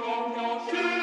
Thank you.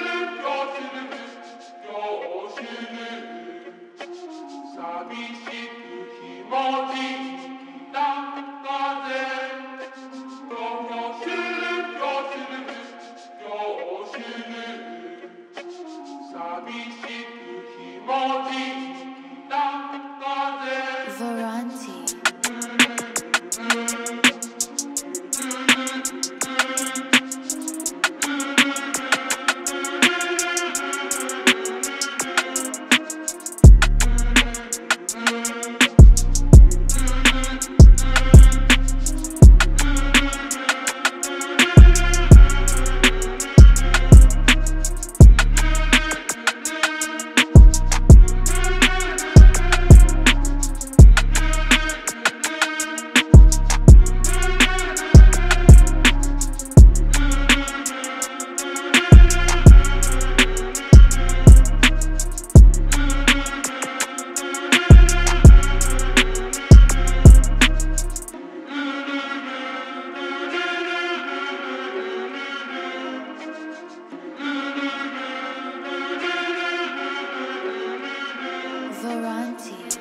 on to you.